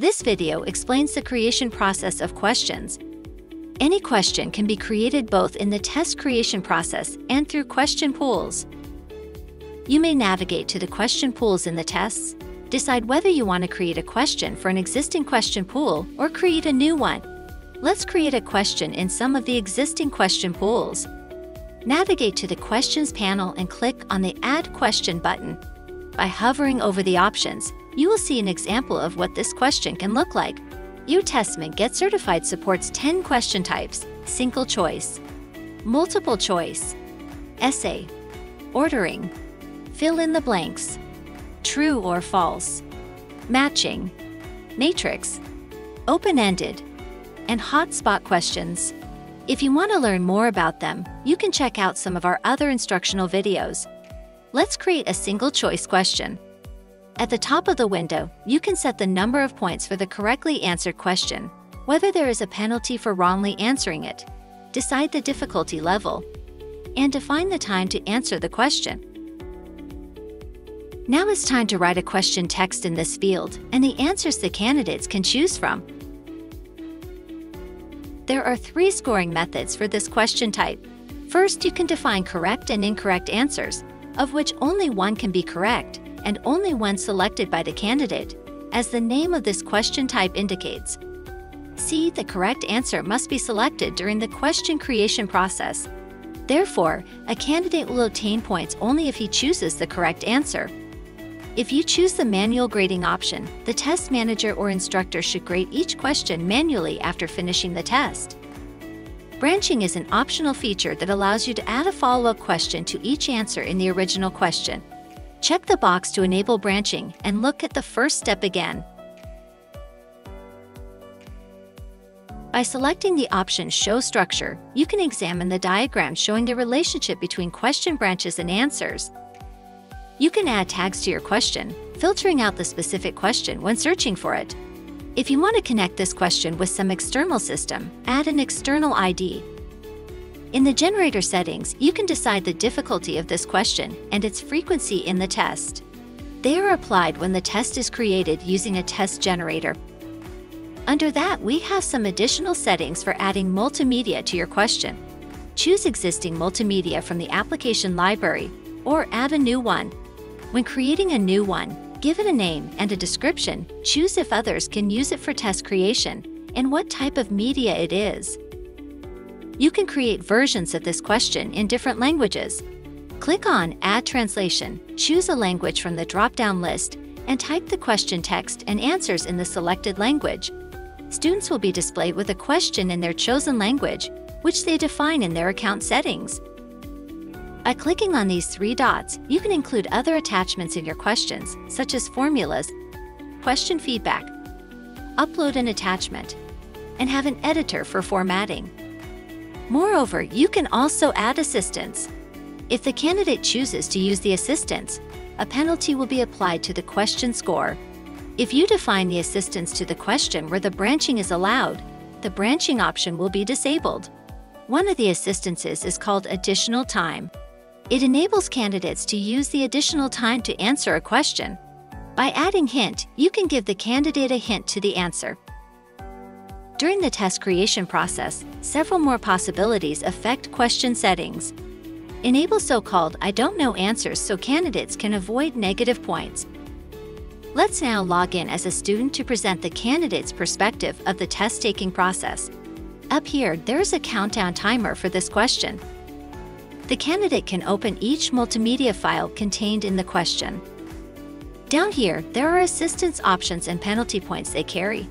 This video explains the creation process of questions. Any question can be created both in the test creation process and through question pools. You may navigate to the question pools in the tests, decide whether you want to create a question for an existing question pool or create a new one. Let's create a question in some of the existing question pools. Navigate to the Questions panel and click on the Add Question button. By hovering over the options, you will see an example of what this question can look like. YouTestMe Get Certified supports 10 question types, single choice, multiple choice, essay, ordering, fill in the blanks, true or false, matching, matrix, open-ended, and hotspot questions. If you want to learn more about them, you can check out some of our other instructional videos. Let's create a single choice question. At the top of the window, you can set the number of points for the correctly answered question, whether there is a penalty for wrongly answering it, decide the difficulty level, and define the time to answer the question. Now it's time to write a question text in this field and the answers the candidates can choose from. There are three scoring methods for this question type. First, you can define correct and incorrect answers, of which only one can be correct and only one selected by the candidate, as the name of this question type indicates. C. The correct answer must be selected during the question creation process. Therefore, a candidate will obtain points only if he chooses the correct answer. If you choose the manual grading option, the test manager or instructor should grade each question manually after finishing the test. Branching is an optional feature that allows you to add a follow-up question to each answer in the original question. Check the box to enable branching and look at the first step again. By selecting the option Show Structure, you can examine the diagram showing the relationship between question branches and answers. You can add tags to your question, filtering out the specific question when searching for it. If you want to connect this question with some external system, add an external ID. In the generator settings, you can decide the difficulty of this question and its frequency in the test. They are applied when the test is created using a test generator. Under that, we have some additional settings for adding multimedia to your question. Choose existing multimedia from the application library or add a new one. When creating a new one, give it a name and a description, choose if others can use it for test creation, and what type of media it is. You can create versions of this question in different languages. Click on Add Translation, choose a language from the drop-down list, and type the question text and answers in the selected language. Students will be displayed with a question in their chosen language, which they define in their account settings. By clicking on these three dots, you can include other attachments in your questions, such as formulas, question feedback, upload an attachment, and have an editor for formatting. Moreover, you can also add assistance. If the candidate chooses to use the assistance, a penalty will be applied to the question score. If you define the assistance to the question where the branching is allowed, the branching option will be disabled. One of the assistances is called additional time. It enables candidates to use the additional time to answer a question. By adding hint, you can give the candidate a hint to the answer. During the test creation process, several more possibilities affect question settings. Enable so-called I don't know answers so candidates can avoid negative points. Let's now log in as a student to present the candidate's perspective of the test-taking process. Up here, there's a countdown timer for this question. The candidate can open each multimedia file contained in the question. Down here, there are assistance options and penalty points they carry.